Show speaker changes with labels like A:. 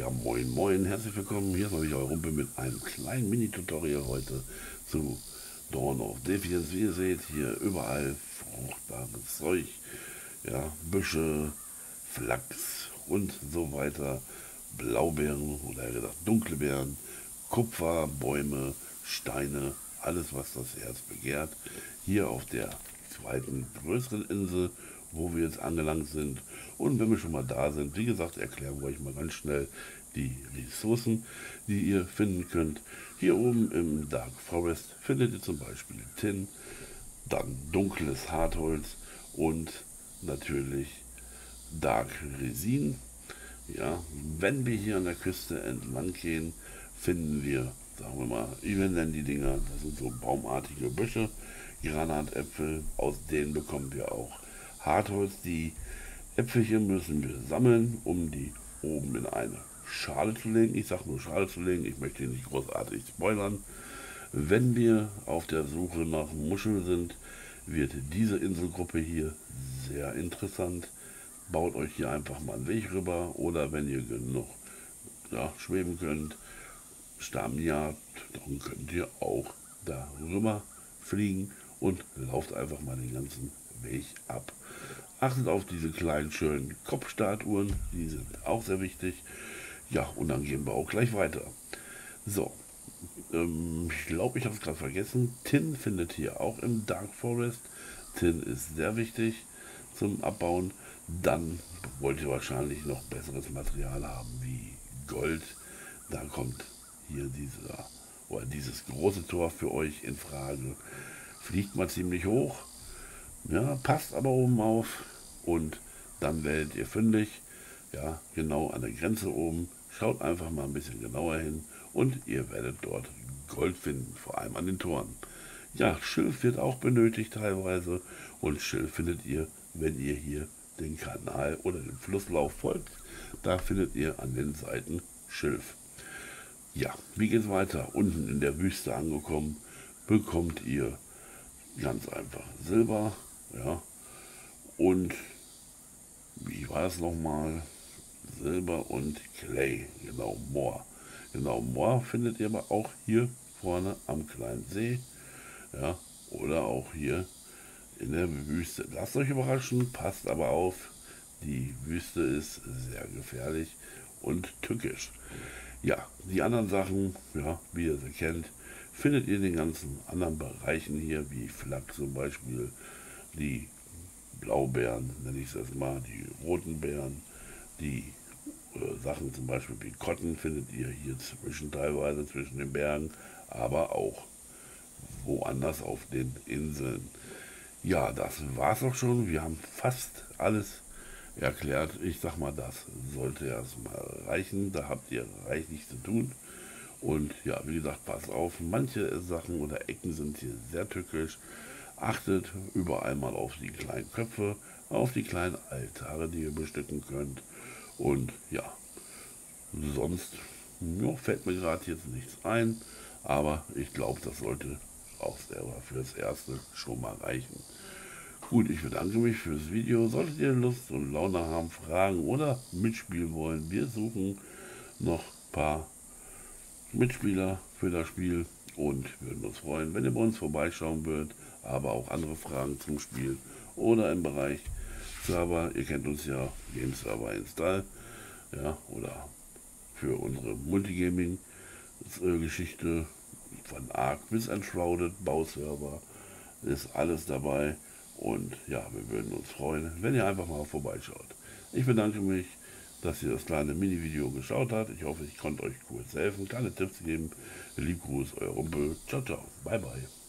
A: Ja, moin moin, herzlich willkommen. Hier ist euer Rumpel mit einem kleinen Mini-Tutorial heute zu Dawn of Defiance. Wie ihr seht, hier überall fruchtbares Zeug, ja, Büsche, Flachs und so weiter, Blaubeeren oder gesagt dunkle Beeren, Kupfer, Bäume, Steine, alles was das Herz begehrt. Hier auf der zweiten größeren Insel wo wir jetzt angelangt sind. Und wenn wir schon mal da sind, wie gesagt, erklären wir euch mal ganz schnell die Ressourcen, die ihr finden könnt. Hier oben im Dark Forest findet ihr zum Beispiel Tin, dann dunkles Hartholz und natürlich Dark Resin. Ja, wenn wir hier an der Küste entlang gehen, finden wir, sagen wir mal, wie nennen die Dinger, das sind so baumartige Büsche, Granatäpfel, aus denen bekommen wir auch Hartholz. Die Äpfelchen müssen wir sammeln, um die oben in eine Schale zu legen. Ich sage nur Schale zu legen, ich möchte nicht großartig spoilern. Wenn wir auf der Suche nach Muscheln sind, wird diese Inselgruppe hier sehr interessant. Baut euch hier einfach mal einen Weg rüber oder wenn ihr genug ja, schweben könnt, Stammjagd, dann könnt ihr auch darüber fliegen und lauft einfach mal den ganzen Weg ab. Achtet auf diese kleinen schönen Kopfstatuen, die sind auch sehr wichtig. Ja, und dann gehen wir auch gleich weiter. So, ähm, ich glaube, ich habe es gerade vergessen. Tin findet hier auch im Dark Forest. Tin ist sehr wichtig zum Abbauen. Dann wollt ihr wahrscheinlich noch besseres Material haben wie Gold. Da kommt hier dieser oder dieses große Tor für euch in Frage. Fliegt mal ziemlich hoch ja, passt aber oben auf und dann werdet ihr fündig. Ja, genau an der Grenze oben. Schaut einfach mal ein bisschen genauer hin und ihr werdet dort Gold finden, vor allem an den Toren. Ja, Schilf wird auch benötigt teilweise und Schilf findet ihr, wenn ihr hier den Kanal oder den Flusslauf folgt. Da findet ihr an den Seiten Schilf. Ja, wie geht's weiter? Unten in der Wüste angekommen, bekommt ihr ganz einfach Silber, ja. Und wie war es nochmal? Silber und Clay, genau, Moor. Genau, Moor findet ihr aber auch hier vorne am kleinen See. Ja, oder auch hier in der Wüste. Lasst euch überraschen, passt aber auf, die Wüste ist sehr gefährlich und tückisch. Ja, die anderen Sachen, ja, wie ihr sie kennt, findet ihr in den ganzen anderen Bereichen hier, wie Flak zum Beispiel, die Blaubeeren, nenne ich es erstmal, die roten Beeren, die äh, Sachen zum Beispiel wie Kotten findet ihr hier zwischen teilweise zwischen den Bergen, aber auch woanders auf den Inseln. Ja, das war's auch schon. Wir haben fast alles erklärt. Ich sag mal, das sollte erstmal reichen. Da habt ihr reichlich zu tun. Und ja, wie gesagt, passt auf. Manche Sachen oder Ecken sind hier sehr tückisch. Achtet überall mal auf die kleinen Köpfe, auf die kleinen Altare, die ihr bestücken könnt. Und ja, sonst ja, fällt mir gerade jetzt nichts ein. Aber ich glaube, das sollte auch selber fürs Erste schon mal reichen. Gut, ich bedanke mich fürs Video. Solltet ihr Lust und Laune haben, Fragen oder mitspielen wollen, wir suchen noch ein paar Mitspieler für das Spiel und würden uns freuen, wenn ihr bei uns vorbeischauen würdet, aber auch andere Fragen zum Spiel oder im Bereich Server. Ihr kennt uns ja, Game Server Install, ja, oder für unsere Multigaming-Geschichte von Arc bis Enshrouded, Bauserver, ist alles dabei. Und ja, wir würden uns freuen, wenn ihr einfach mal vorbeischaut. Ich bedanke mich dass ihr das kleine Mini-Video geschaut habt. Ich hoffe, ich konnte euch kurz helfen, kleine Tipps geben. Lieb Gruß, euer Rumpel. Ciao, ciao. Bye, bye.